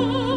Oh.